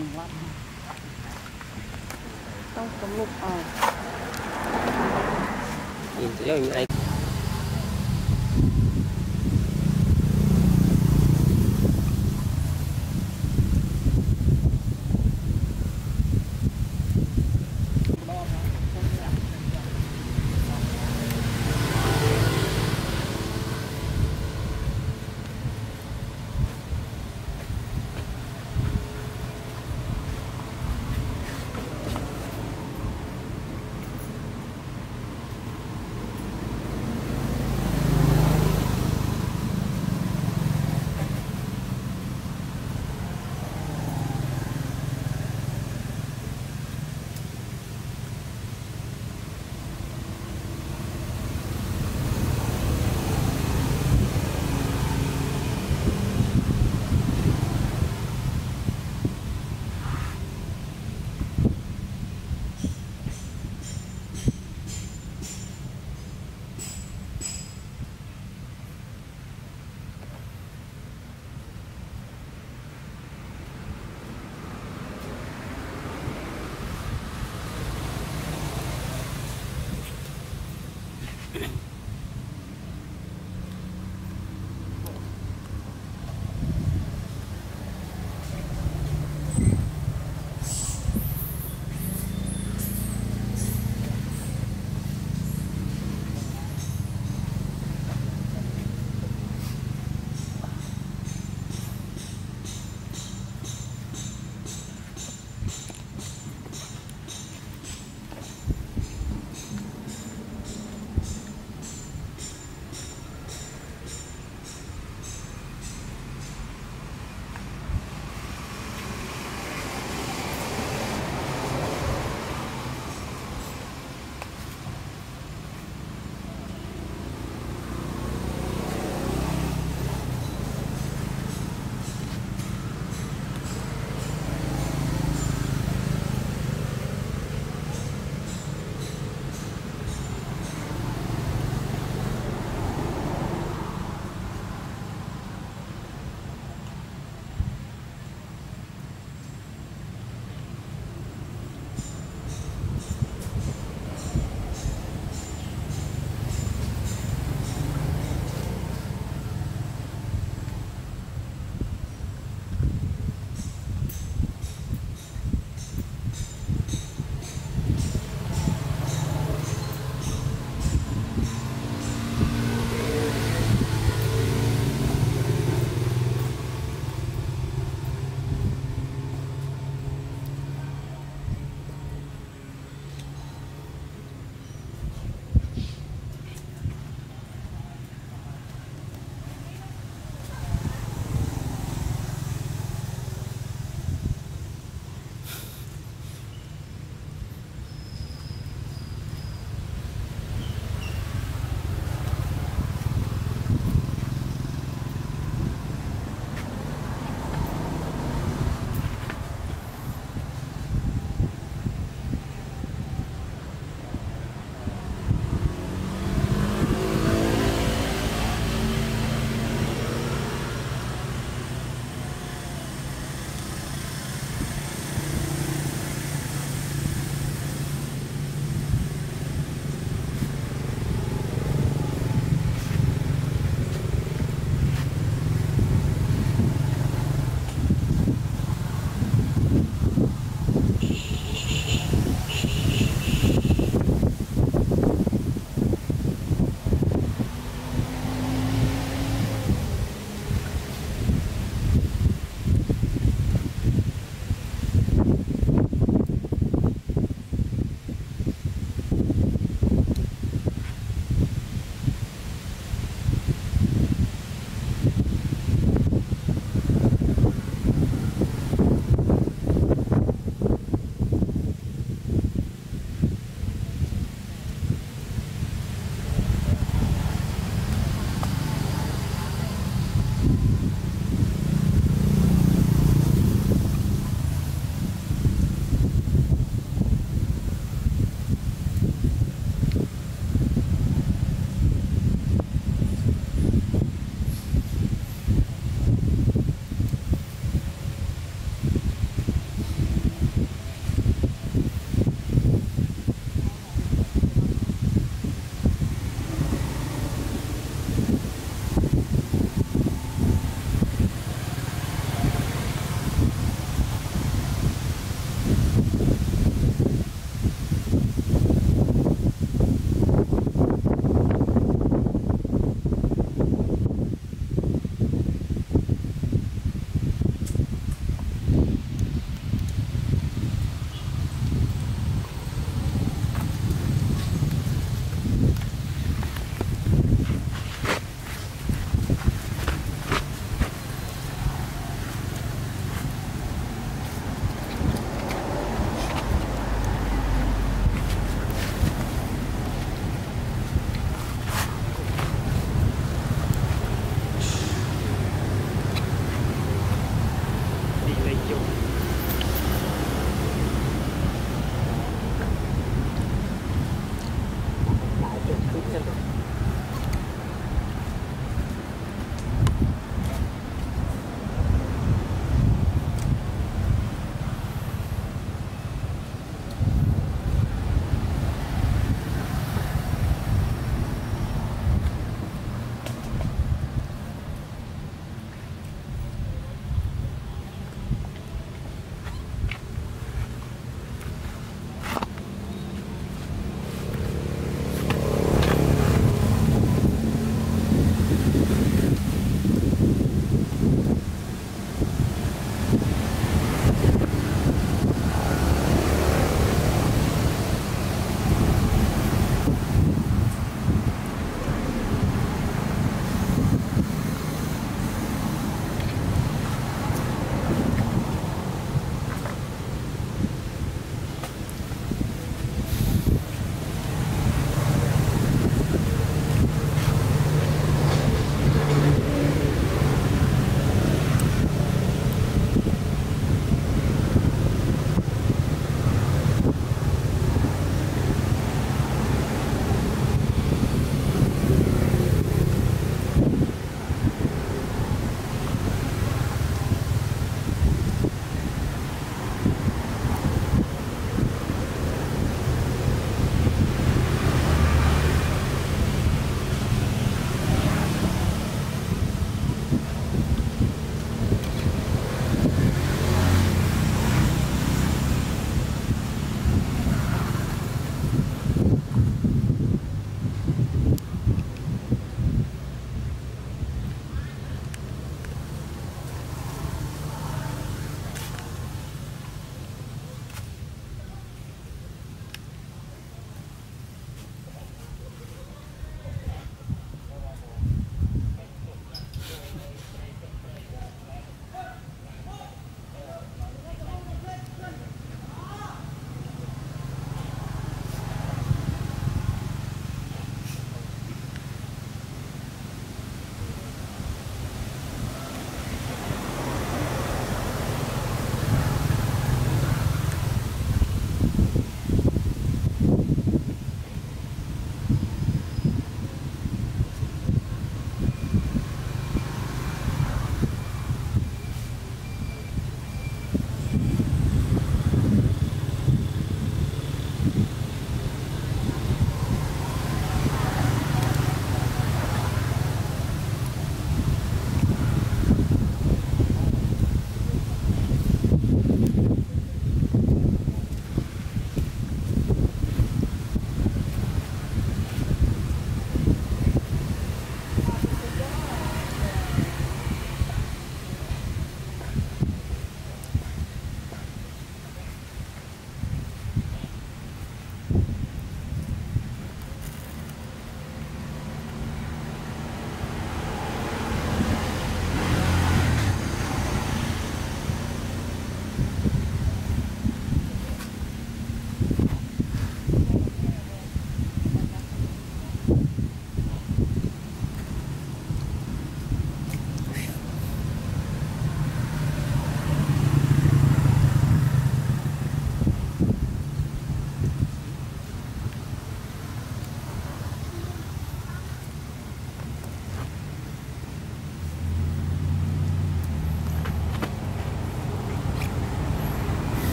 tông lắm Trong cái lục ờ Nhìn thấy ai